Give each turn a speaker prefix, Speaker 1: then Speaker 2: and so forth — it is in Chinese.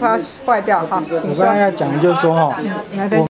Speaker 1: 怕坏掉哈。
Speaker 2: 我刚刚要讲的就是说哈，
Speaker 1: 我。